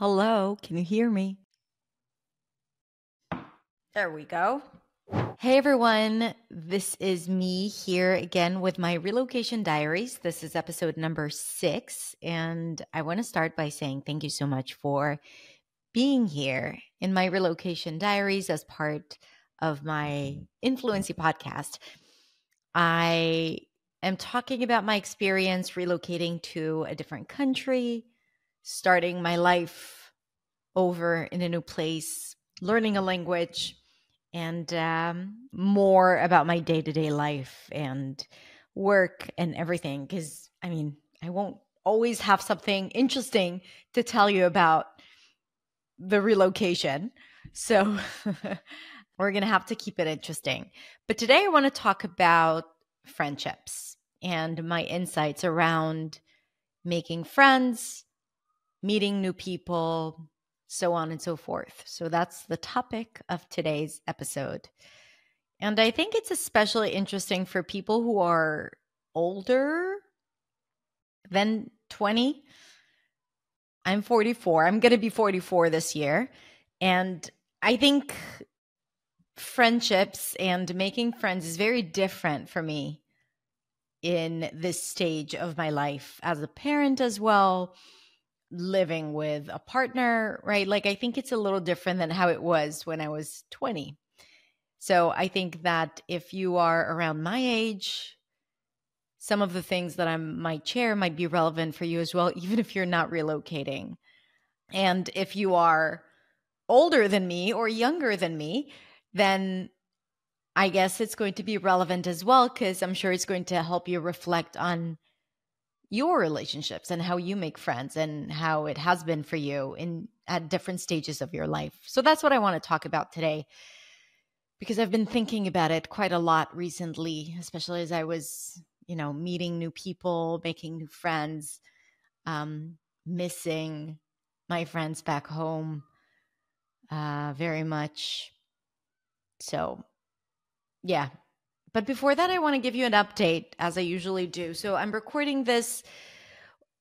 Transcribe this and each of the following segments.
Hello, can you hear me? There we go. Hey everyone, this is me here again with my relocation diaries. This is episode number six, and I want to start by saying thank you so much for being here in my relocation diaries as part of my Influency podcast. I am talking about my experience relocating to a different country, starting my life over in a new place, learning a language, and um, more about my day to day life and work and everything. Because, I mean, I won't always have something interesting to tell you about the relocation. So, we're going to have to keep it interesting. But today, I want to talk about friendships and my insights around making friends meeting new people, so on and so forth. So that's the topic of today's episode. And I think it's especially interesting for people who are older than 20. I'm 44. I'm going to be 44 this year. And I think friendships and making friends is very different for me in this stage of my life as a parent as well living with a partner, right? Like, I think it's a little different than how it was when I was 20. So, I think that if you are around my age, some of the things that I might share might be relevant for you as well, even if you're not relocating. And if you are older than me or younger than me, then I guess it's going to be relevant as well, because I'm sure it's going to help you reflect on your relationships and how you make friends and how it has been for you in at different stages of your life. So that's what I want to talk about today because I've been thinking about it quite a lot recently, especially as I was, you know, meeting new people, making new friends, um, missing my friends back home uh, very much. So, yeah, but before that, I want to give you an update as I usually do. So I'm recording this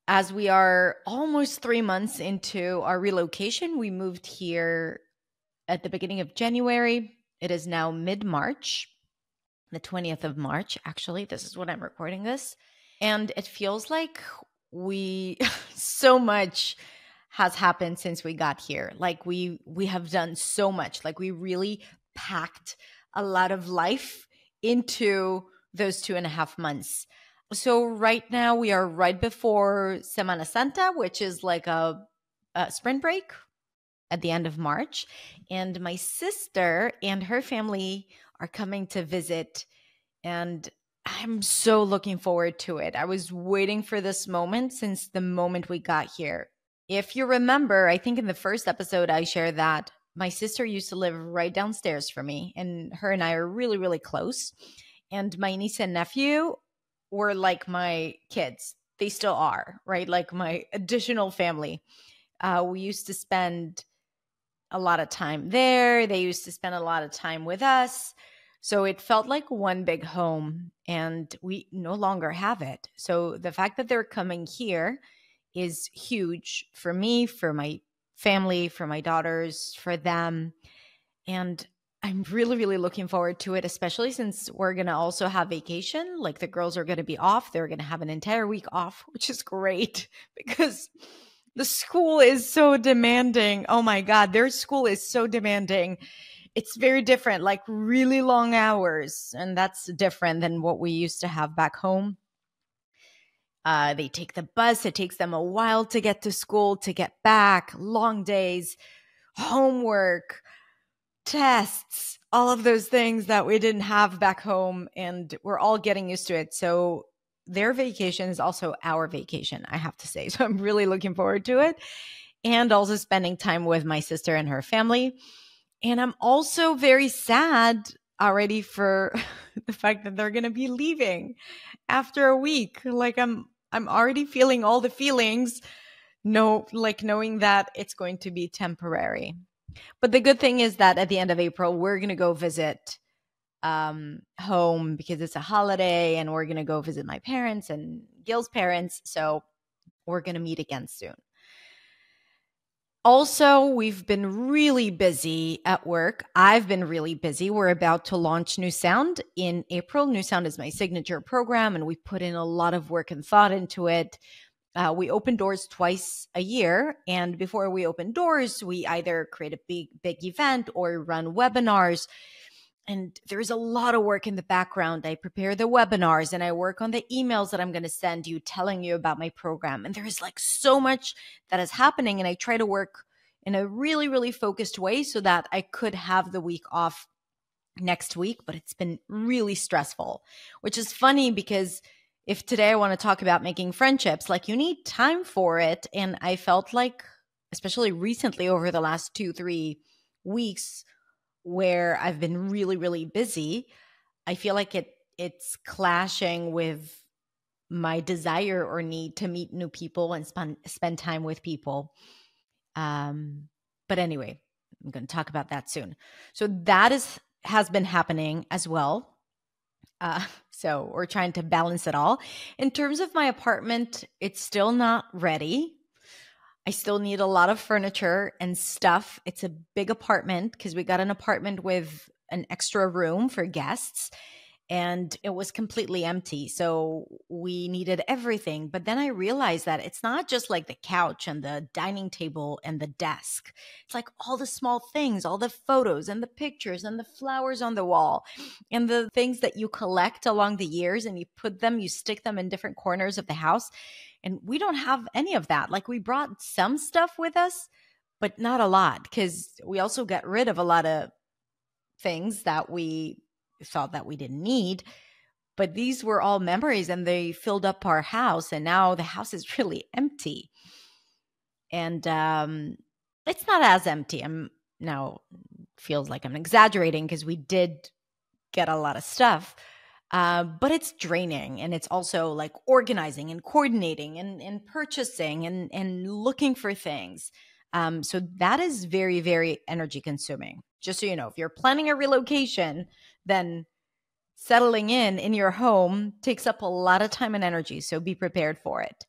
as we are almost three months into our relocation. We moved here at the beginning of January. It is now mid March, the 20th of March, actually. This is when I'm recording this. And it feels like we, so much has happened since we got here. Like we we have done so much. Like we really packed a lot of life into those two and a half months. So right now we are right before Semana Santa, which is like a, a spring break at the end of March. And my sister and her family are coming to visit. And I'm so looking forward to it. I was waiting for this moment since the moment we got here. If you remember, I think in the first episode, I shared that my sister used to live right downstairs from me, and her and I are really, really close. And my niece and nephew were like my kids. They still are, right? Like my additional family. Uh, we used to spend a lot of time there. They used to spend a lot of time with us. So it felt like one big home, and we no longer have it. So the fact that they're coming here is huge for me, for my family, for my daughters, for them. And I'm really, really looking forward to it, especially since we're going to also have vacation. Like the girls are going to be off. They're going to have an entire week off, which is great because the school is so demanding. Oh my God, their school is so demanding. It's very different, like really long hours. And that's different than what we used to have back home. Uh, they take the bus. It takes them a while to get to school, to get back, long days, homework, tests, all of those things that we didn't have back home. And we're all getting used to it. So their vacation is also our vacation, I have to say. So I'm really looking forward to it. And also spending time with my sister and her family. And I'm also very sad already for the fact that they're going to be leaving after a week. Like I'm I'm already feeling all the feelings no like knowing that it's going to be temporary. But the good thing is that at the end of April we're going to go visit um home because it's a holiday and we're going to go visit my parents and Gil's parents, so we're going to meet again soon. Also, we've been really busy at work. I've been really busy. We're about to launch New Sound in April. New Sound is my signature program, and we put in a lot of work and thought into it. Uh, we open doors twice a year, and before we open doors, we either create a big, big event or run webinars and there's a lot of work in the background. I prepare the webinars and I work on the emails that I'm going to send you telling you about my program. And there's like so much that is happening. And I try to work in a really, really focused way so that I could have the week off next week. But it's been really stressful, which is funny because if today I want to talk about making friendships, like you need time for it. And I felt like, especially recently over the last two, three weeks, where I've been really, really busy, I feel like it it's clashing with my desire or need to meet new people and spend spend time with people. Um, but anyway, I'm going to talk about that soon. So that is has been happening as well. Uh, so we're trying to balance it all. In terms of my apartment, it's still not ready. I still need a lot of furniture and stuff. It's a big apartment because we got an apartment with an extra room for guests and it was completely empty. So we needed everything. But then I realized that it's not just like the couch and the dining table and the desk. It's like all the small things, all the photos and the pictures and the flowers on the wall and the things that you collect along the years and you put them, you stick them in different corners of the house. And we don't have any of that. Like we brought some stuff with us, but not a lot because we also got rid of a lot of things that we thought that we didn't need. But these were all memories and they filled up our house. And now the house is really empty. And um, it's not as empty. I'm now feels like I'm exaggerating because we did get a lot of stuff uh, but it's draining and it's also like organizing and coordinating and, and purchasing and, and looking for things. Um, so that is very, very energy consuming. Just so you know, if you're planning a relocation, then settling in in your home takes up a lot of time and energy. So be prepared for it.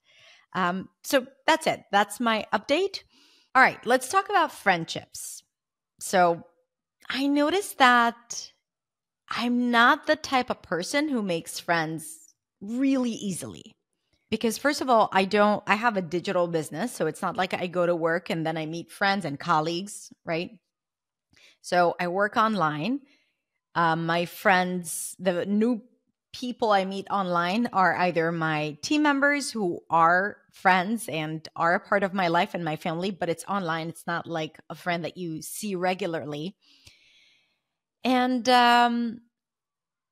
Um, so that's it. That's my update. All right, let's talk about friendships. So I noticed that I'm not the type of person who makes friends really easily. Because, first of all, I don't, I have a digital business. So it's not like I go to work and then I meet friends and colleagues, right? So I work online. Um, my friends, the new people I meet online are either my team members who are friends and are a part of my life and my family, but it's online. It's not like a friend that you see regularly. And um,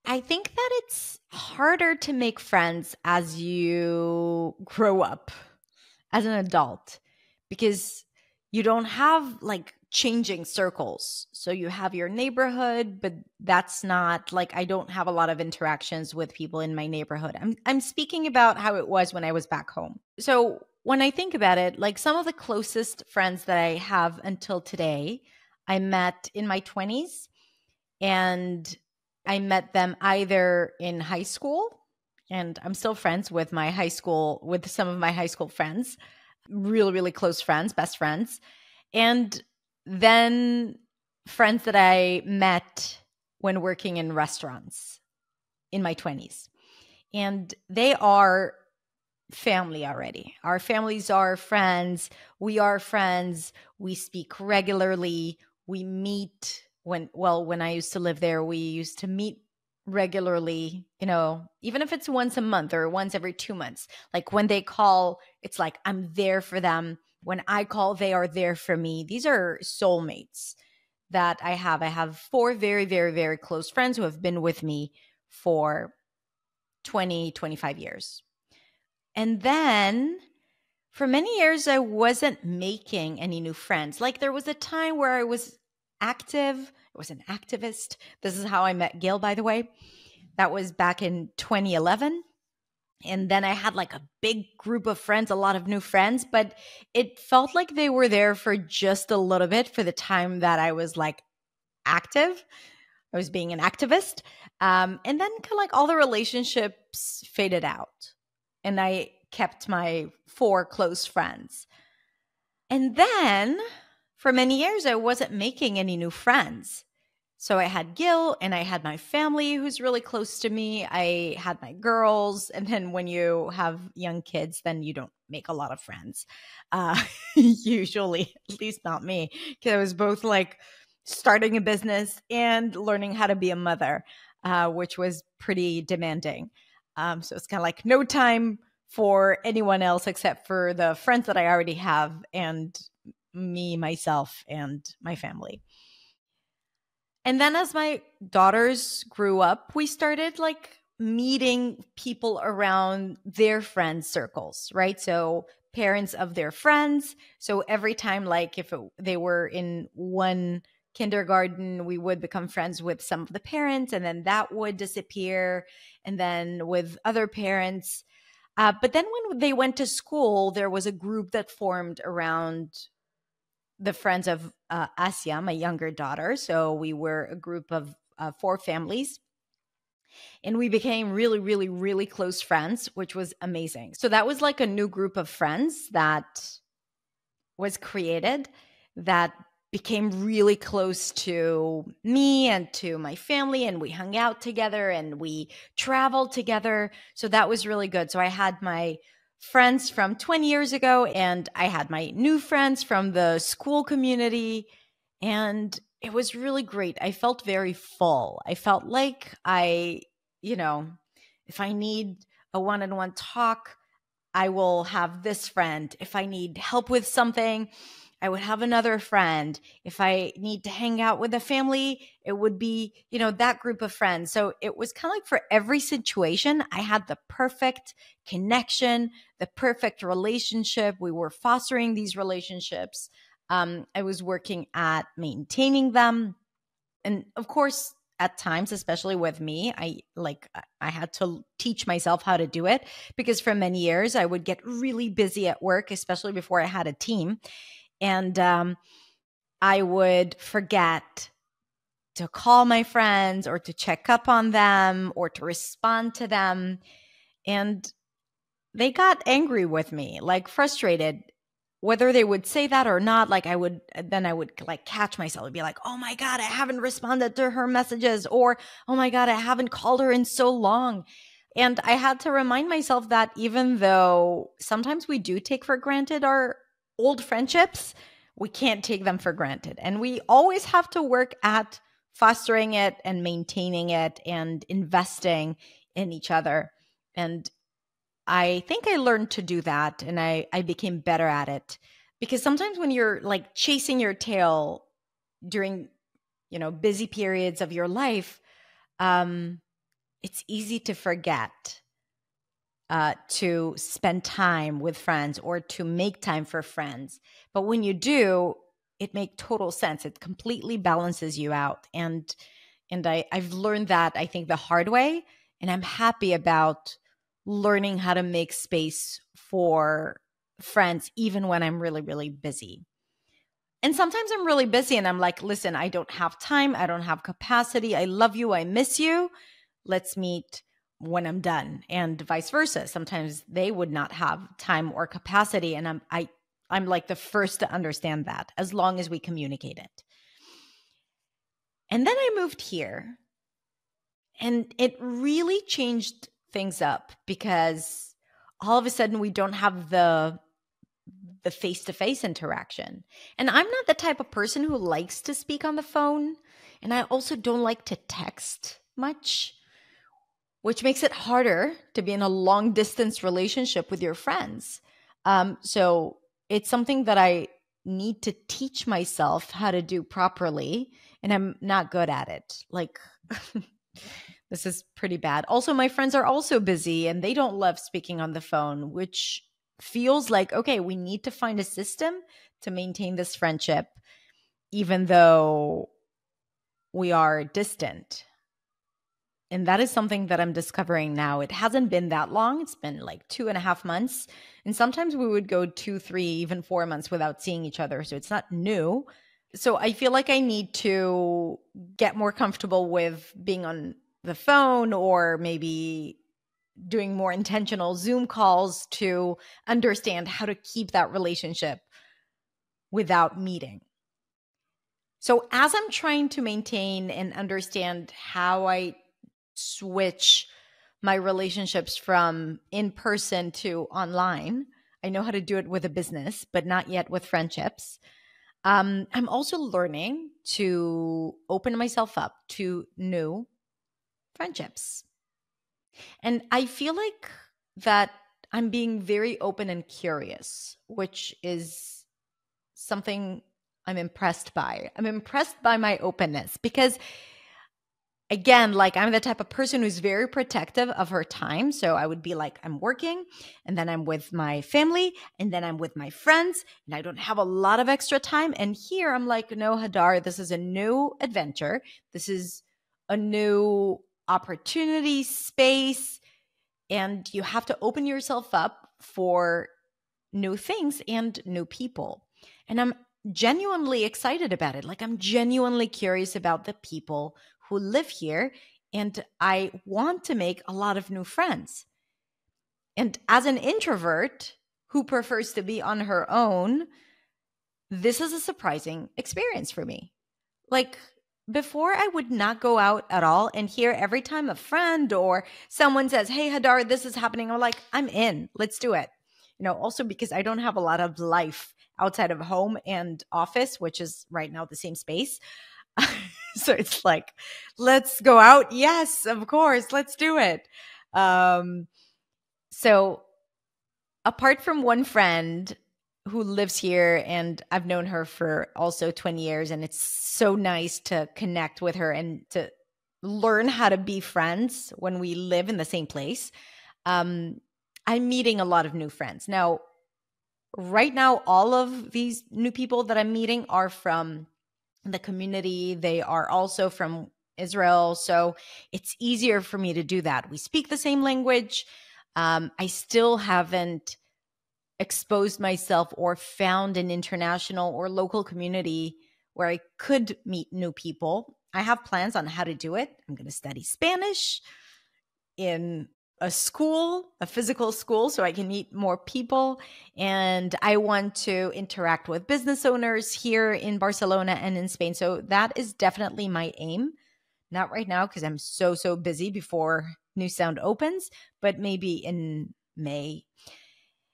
I think that it's harder to make friends as you grow up as an adult because you don't have like changing circles. So you have your neighborhood, but that's not like I don't have a lot of interactions with people in my neighborhood. I'm I'm speaking about how it was when I was back home. So when I think about it, like some of the closest friends that I have until today, I met in my 20s and I met them either in high school, and I'm still friends with my high school, with some of my high school friends, really, really close friends, best friends. And then friends that I met when working in restaurants in my 20s. And they are family already. Our families are friends. We are friends. We speak regularly. We meet when well when i used to live there we used to meet regularly you know even if it's once a month or once every two months. Like when they call it's like i'm there for them. When i call they are there for me. These are soulmates that i have. I have four very very very close friends who have been with me for 20 25 years. And then for many years i wasn't making any new friends. Like there was a time where i was active. I was an activist. This is how I met Gail, by the way. That was back in 2011. And then I had like a big group of friends, a lot of new friends, but it felt like they were there for just a little bit for the time that I was like active. I was being an activist. Um, and then kind of like all the relationships faded out. And I kept my four close friends. And then for many years, I wasn't making any new friends. So I had Gil and I had my family who's really close to me. I had my girls. And then when you have young kids, then you don't make a lot of friends. Uh, usually, at least not me, because I was both like starting a business and learning how to be a mother, uh, which was pretty demanding. Um, so it's kind of like no time for anyone else except for the friends that I already have and me, myself, and my family. And then as my daughters grew up, we started like meeting people around their friends circles, right? So parents of their friends. So every time like if it, they were in one kindergarten, we would become friends with some of the parents and then that would disappear and then with other parents uh, but then when they went to school, there was a group that formed around the friends of uh, Asia, my younger daughter. So we were a group of uh, four families. And we became really, really, really close friends, which was amazing. So that was like a new group of friends that was created that became really close to me and to my family and we hung out together and we traveled together so that was really good so i had my friends from 20 years ago and I had my new friends from the school community and it was really great. I felt very full. I felt like I, you know, if I need a one-on-one talk, I will have this friend. If I need help with something, I would have another friend. If I need to hang out with a family, it would be, you know, that group of friends. So it was kind of like for every situation, I had the perfect connection, the perfect relationship. We were fostering these relationships. Um, I was working at maintaining them. And of course, at times especially with me i like i had to teach myself how to do it because for many years i would get really busy at work especially before i had a team and um, I would forget to call my friends or to check up on them or to respond to them. And they got angry with me, like frustrated. Whether they would say that or not, like I would, then I would like catch myself and be like, oh my God, I haven't responded to her messages, or oh my God, I haven't called her in so long. And I had to remind myself that even though sometimes we do take for granted our old friendships, we can't take them for granted. And we always have to work at fostering it and maintaining it and investing in each other. And I think I learned to do that and I, I became better at it. Because sometimes when you're like chasing your tail during, you know, busy periods of your life, um, it's easy to forget uh, to spend time with friends or to make time for friends. But when you do, it makes total sense. It completely balances you out. And and I, I've learned that I think the hard way. And I'm happy about learning how to make space for friends, even when I'm really, really busy. And sometimes I'm really busy and I'm like, listen, I don't have time. I don't have capacity. I love you. I miss you. Let's meet when I'm done and vice versa. Sometimes they would not have time or capacity and I'm I I'm like the first to understand that as long as we communicate it. And then I moved here and it really changed things up because all of a sudden we don't have the the face-to-face interaction. And I'm not the type of person who likes to speak on the phone and I also don't like to text much which makes it harder to be in a long distance relationship with your friends. Um, so it's something that I need to teach myself how to do properly, and I'm not good at it. Like, this is pretty bad. Also, my friends are also busy and they don't love speaking on the phone, which feels like, okay, we need to find a system to maintain this friendship, even though we are distant and that is something that I'm discovering now. It hasn't been that long. It's been like two and a half months. And sometimes we would go two, three, even four months without seeing each other. So it's not new. So I feel like I need to get more comfortable with being on the phone or maybe doing more intentional Zoom calls to understand how to keep that relationship without meeting. So, as I'm trying to maintain and understand how I switch my relationships from in person to online, I know how to do it with a business, but not yet with friendships. Um, I'm also learning to open myself up to new friendships. And I feel like that I'm being very open and curious, which is something I'm impressed by. I'm impressed by my openness because again, like I'm the type of person who's very protective of her time. So I would be like, I'm working and then I'm with my family and then I'm with my friends and I don't have a lot of extra time. And here I'm like, no, Hadar, this is a new adventure. This is a new opportunity, space, and you have to open yourself up for new things and new people. And I'm genuinely excited about it. Like, I'm genuinely curious about the people who live here and I want to make a lot of new friends. And as an introvert who prefers to be on her own, this is a surprising experience for me. Like before, I would not go out at all. And here, every time a friend or someone says, Hey, Hadar, this is happening, I'm like, I'm in, let's do it. You know, also because I don't have a lot of life outside of home and office, which is right now the same space. so it's like, let's go out. Yes, of course, let's do it. Um, so apart from one friend who lives here and I've known her for also 20 years and it's so nice to connect with her and to learn how to be friends when we live in the same place. Um, I'm meeting a lot of new friends. Now, right now all of these new people that I'm meeting are from the community. They are also from Israel. So it's easier for me to do that. We speak the same language. Um, I still haven't exposed myself or found an international or local community where I could meet new people. I have plans on how to do it. I'm going to study Spanish in a school, a physical school, so I can meet more people. And I want to interact with business owners here in Barcelona and in Spain. So that is definitely my aim. Not right now because I'm so, so busy before New Sound opens, but maybe in May.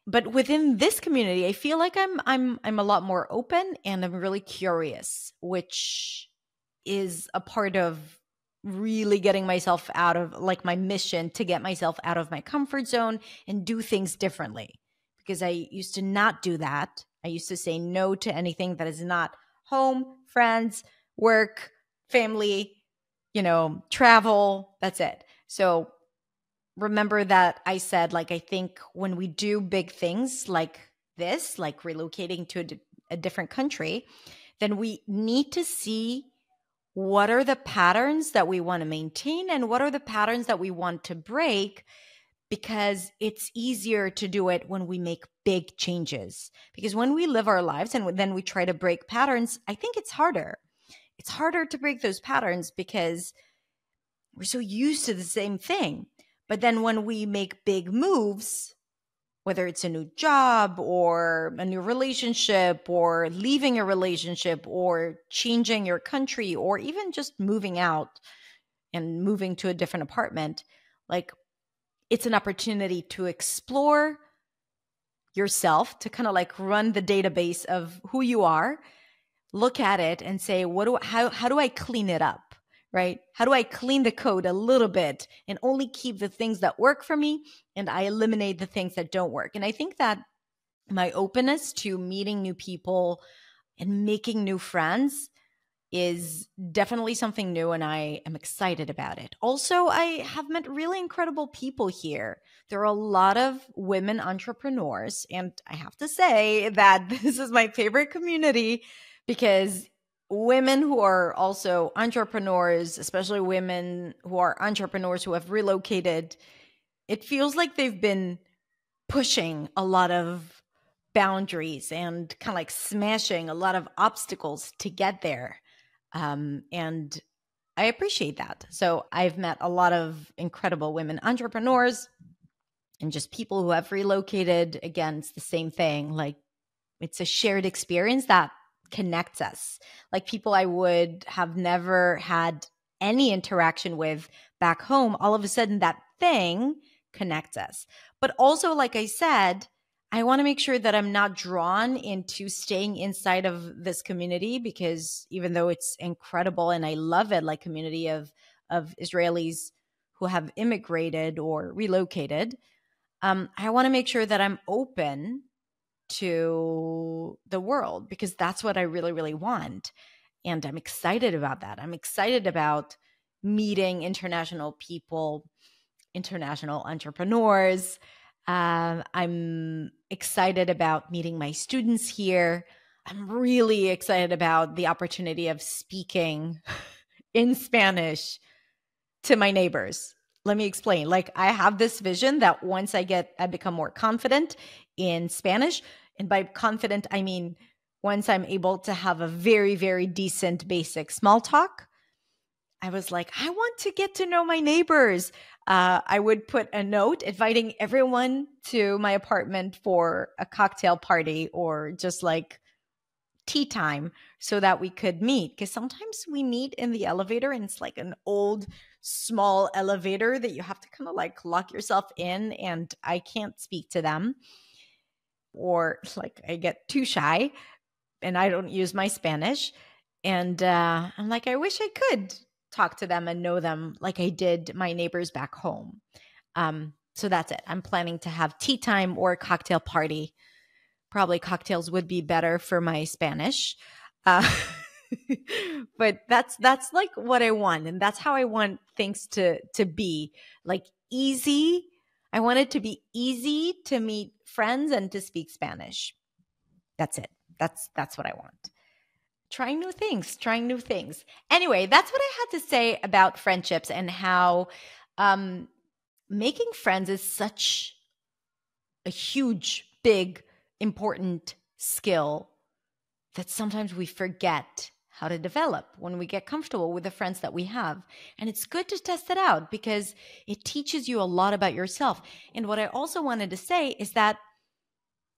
But within this community, I feel like I'm I'm I'm a lot more open and I'm really curious, which is a part of really getting myself out of like my mission to get myself out of my comfort zone and do things differently because I used to not do that. I used to say no to anything that is not home, friends, work, family, you know, travel. That's it. So remember that I said, like, I think when we do big things like this, like relocating to a, different country, then we need to see what are the patterns that we want to maintain and what are the patterns that we want to break because it's easier to do it when we make big changes. Because when we live our lives and then we try to break patterns i think it's harder. It's harder to break those patterns because we're so used to the same thing. But then when we make big moves whether it's a new job or a new relationship or leaving a relationship or changing your country or even just moving out and moving to a different apartment like it's an opportunity to explore yourself to kind of like run the database of who you are look at it and say what do how how do I clean it up right? How do I clean the code a little bit and only keep the things that work for me and I eliminate the things that don't work? And I think that my openness to meeting new people and making new friends is definitely something new and I am excited about it. Also, I have met really incredible people here. There are a lot of women entrepreneurs, and I have to say that this is my favorite community because women who are also entrepreneurs, especially women who are entrepreneurs who have relocated, it feels like they've been pushing a lot of boundaries and kind of like smashing a lot of obstacles to get there. Um, and I appreciate that. So I've met a lot of incredible women entrepreneurs and just people who have relocated. Again, it's the same thing. Like it's a shared experience that connects us. Like people I would have never had any interaction with back home, all of a sudden that thing connects us. But also, like I said, I want to make sure that I'm not drawn into staying inside of this community because even though it's incredible and I love it, like community of of Israelis who have immigrated or relocated, um, I want to make sure that I'm open to the world because that's what I really, really want. And I'm excited about that. I'm excited about meeting international people, international entrepreneurs. Um, I'm excited about meeting my students here. I'm really excited about the opportunity of speaking in Spanish to my neighbors. Let me explain. Like, I have this vision that once I get, I become more confident in Spanish, and by confident, I mean once I'm able to have a very, very decent basic small talk, I was like, I want to get to know my neighbors. Uh, I would put a note inviting everyone to my apartment for a cocktail party or just like tea time so that we could meet. Because sometimes we meet in the elevator and it's like an old, small elevator that you have to kind of like lock yourself in, and I can't speak to them or like I get too shy and I don't use my Spanish. And uh, I'm like, I wish I could talk to them and know them like I did my neighbors back home. Um, so that's it. I'm planning to have tea time or cocktail party. Probably cocktails would be better for my Spanish. Uh, but that's that's like what I want and that's how I want things to to be. Like easy I want it to be easy to meet friends and to speak Spanish. That's it. That's that's what I want. Trying new things, trying new things. Anyway, that's what I had to say about friendships and how um, making friends is such a huge, big, important skill that sometimes we forget how to develop when we get comfortable with the friends that we have. And it's good to test it out because it teaches you a lot about yourself. And what I also wanted to say is that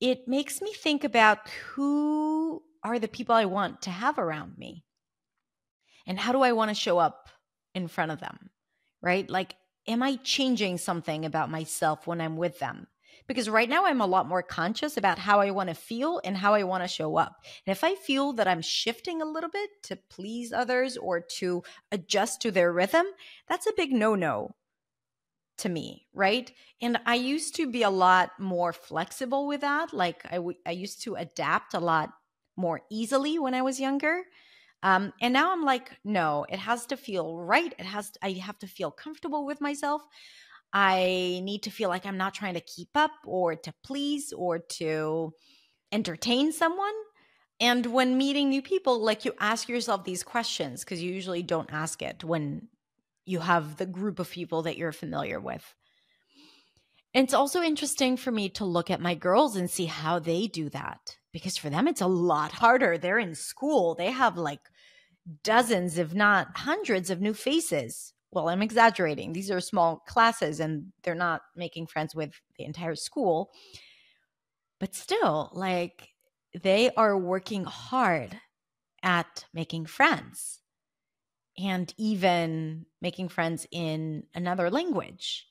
it makes me think about who are the people I want to have around me and how do I want to show up in front of them, right? Like, am I changing something about myself when I'm with them? Because right now I'm a lot more conscious about how I want to feel and how I want to show up. And if I feel that I'm shifting a little bit to please others or to adjust to their rhythm, that's a big no no to me, right? And I used to be a lot more flexible with that. Like I, w- I used to adapt a lot more easily when I was younger. Um, and now I'm like, no, it has to feel right. It has, to, I have to feel comfortable with myself. I need to feel like I'm not trying to keep up or to please or to entertain someone. And when meeting new people, like you ask yourself these questions because you usually don't ask it when you have the group of people that you're familiar with. It's also interesting for me to look at my girls and see how they do that because for them, it's a lot harder. They're in school, they have like dozens, if not hundreds, of new faces well, I'm exaggerating. These are small classes and they're not making friends with the entire school. But still, like they are working hard at making friends and even making friends in another language.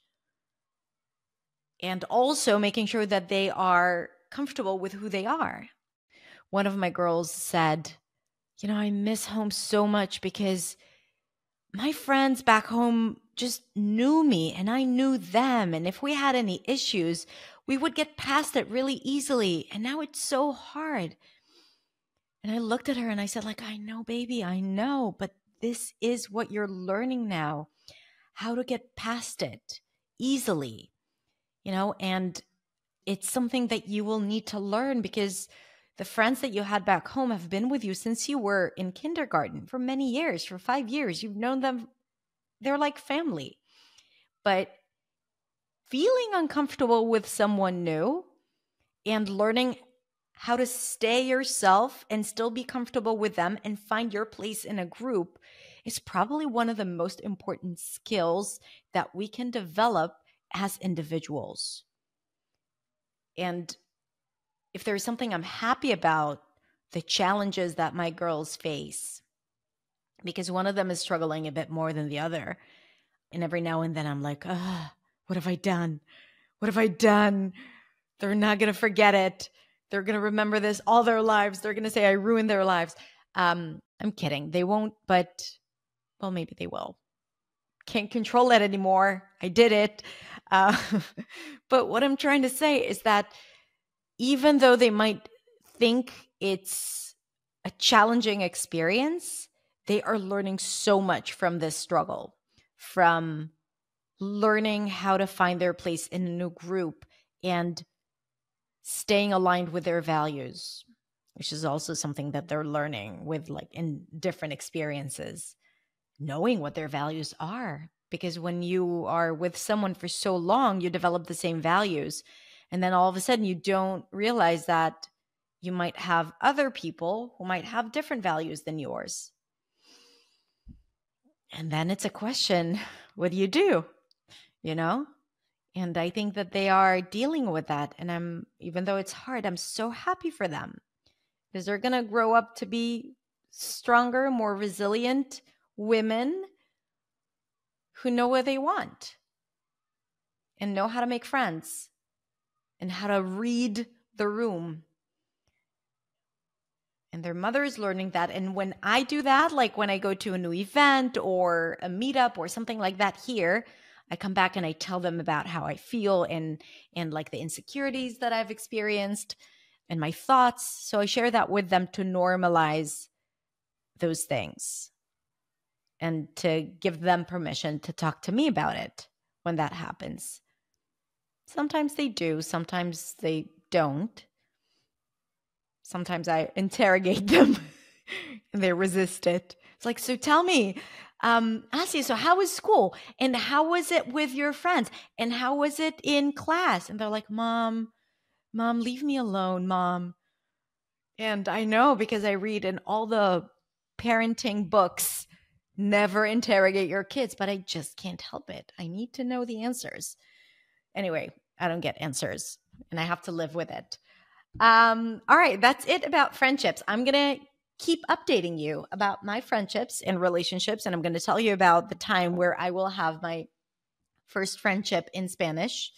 And also making sure that they are comfortable with who they are. One of my girls said, You know, I miss home so much because my friends back home just knew me and I knew them. And if we had any issues, we would get past it really easily. And now it's so hard. And I looked at her and I said, like, I know, baby, I know, but this is what you're learning now how to get past it easily, you know, and it's something that you will need to learn because the friends that you had back home have been with you since you were in kindergarten for many years, for five years. You've known them, they're like family. But feeling uncomfortable with someone new and learning how to stay yourself and still be comfortable with them and find your place in a group is probably one of the most important skills that we can develop as individuals. And if there's something I'm happy about, the challenges that my girls face, because one of them is struggling a bit more than the other. And every now and then I'm like, ah, what have I done? What have I done? They're not going to forget it. They're going to remember this all their lives. They're going to say I ruined their lives. Um, I'm kidding. They won't, but well, maybe they will. Can't control it anymore. I did it. Uh, but what I'm trying to say is that even though they might think it's a challenging experience, they are learning so much from this struggle, from learning how to find their place in a new group and staying aligned with their values, which is also something that they're learning with like in different experiences, knowing what their values are. Because when you are with someone for so long, you develop the same values. And then all of a sudden, you don't realize that you might have other people who might have different values than yours. And then it's a question what do you do? You know? And I think that they are dealing with that. And I'm, even though it's hard, I'm so happy for them because they're going to grow up to be stronger, more resilient women who know what they want and know how to make friends and how to read the room. And their mother is learning that. And when I do that, like when I go to a new event or a meetup or something like that here, I come back and I tell them about how I feel and and like the insecurities that I've experienced and my thoughts. So I share that with them to normalize those things and to give them permission to talk to me about it when that happens. Sometimes they do, sometimes they don't. Sometimes I interrogate them and they resist it. It's like, so tell me, um, Asia, so how was school? And how was it with your friends? And how was it in class? And they're like, Mom, Mom, leave me alone, Mom. And I know because I read in all the parenting books, never interrogate your kids, but I just can't help it. I need to know the answers. Anyway, I don't get answers and I have to live with it. Um, all right, that's it about friendships. I'm going to keep updating you about my friendships and relationships. And I'm going to tell you about the time where I will have my first friendship in Spanish.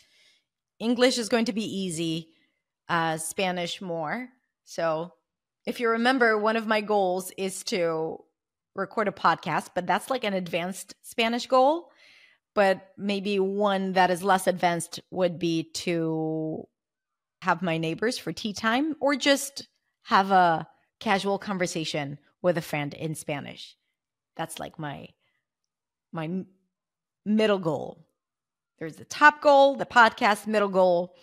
English is going to be easy, uh, Spanish more. So, if you remember, one of my goals is to record a podcast, but that's like an advanced Spanish goal. But maybe one that is less advanced would be to have my neighbors for tea time or just have a casual conversation with a friend in Spanish. That's like my my middle goal. There's the top goal, the podcast middle goal,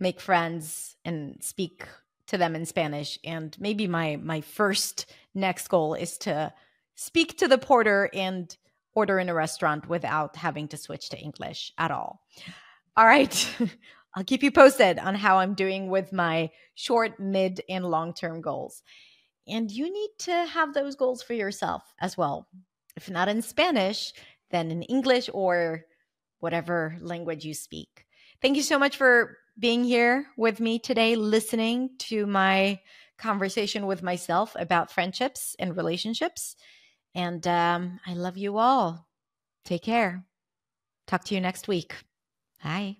make friends and speak to them in Spanish and maybe my my first next goal is to speak to the porter and order in a restaurant without having to switch to English at all. All right. I'll keep you posted on how I'm doing with my short, mid, and long term goals. And you need to have those goals for yourself as well. If not in Spanish, then in English or whatever language you speak. Thank you so much for being here with me today, listening to my conversation with myself about friendships and relationships. And um, I love you all. Take care. Talk to you next week. Bye.